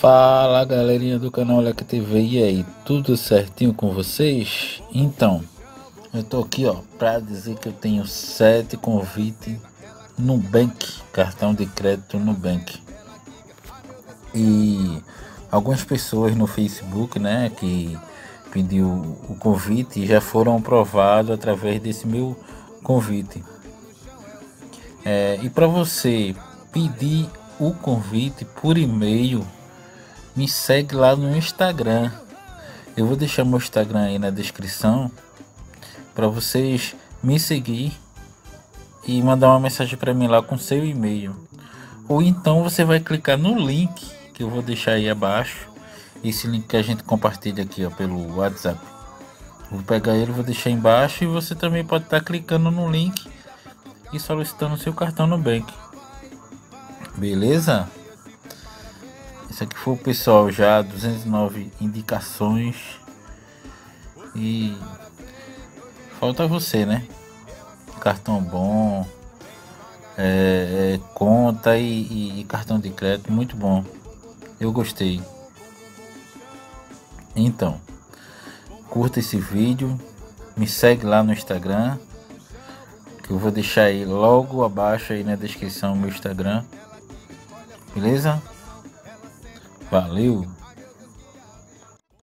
Fala galerinha do canal Leque TV e aí, tudo certinho com vocês? Então, eu tô aqui ó para dizer que eu tenho sete convites no Bank, cartão de crédito no Bank. E algumas pessoas no Facebook, né, que pediu o convite já foram aprovados através desse meu convite. É, e para você pedir o convite por e-mail, me segue lá no Instagram. Eu vou deixar meu Instagram aí na descrição para vocês me seguir e mandar uma mensagem para mim lá com seu e-mail. Ou então você vai clicar no link que eu vou deixar aí abaixo. Esse link que a gente compartilha aqui ó, pelo WhatsApp. Vou pegar ele, vou deixar embaixo e você também pode estar tá clicando no link e solicitando seu cartão no Bank. Beleza? Esse aqui foi o pessoal já 209 indicações e falta você, né? Cartão bom, é, é, conta e, e, e cartão de crédito muito bom. Eu gostei. Então, curta esse vídeo, me segue lá no Instagram, que eu vou deixar aí logo abaixo aí na descrição meu Instagram. Beleza? Valeu!